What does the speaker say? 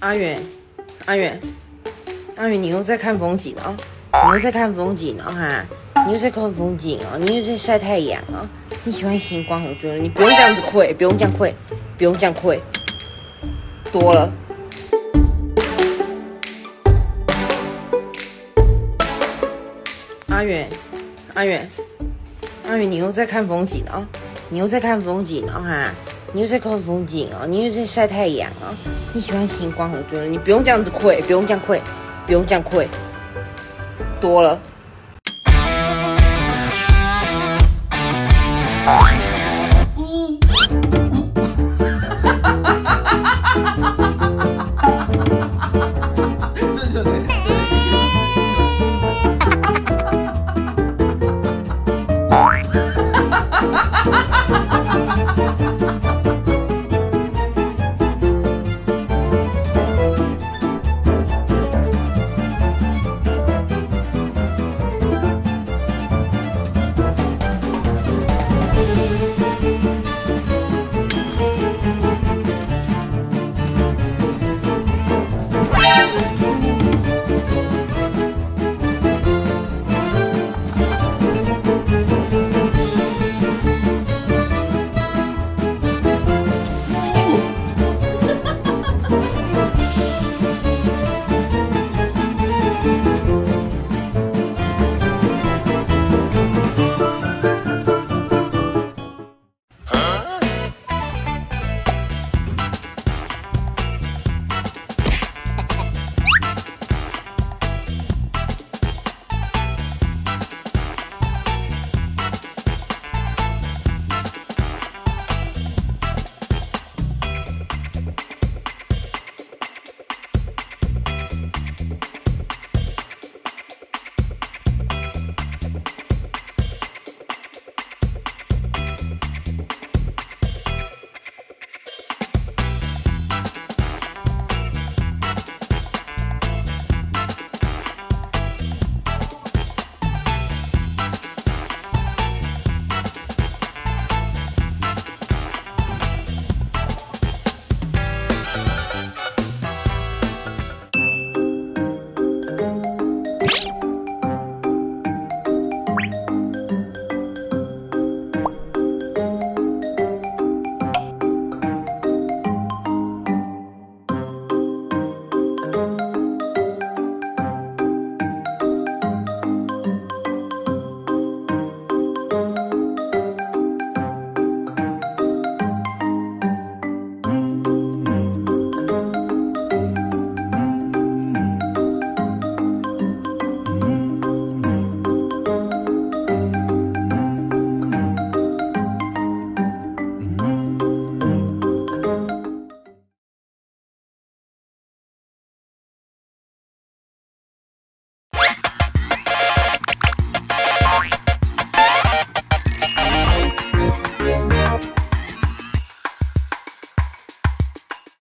阿远，阿远，阿远，你又在看风景哦，你又在看风景哦哈，你又在看风景哦，你又在晒太阳哦，你喜欢星光我觉得，你不用这样子跪，不用这样跪，不用这样跪，多了。阿远，阿远，阿远，你又在看风景哦，你又在看风景哦哈，你又在看风景啊，你又在晒太阳啊，你喜欢星光很多，你不用这样子跪，不用这样跪，不用这样跪，多了。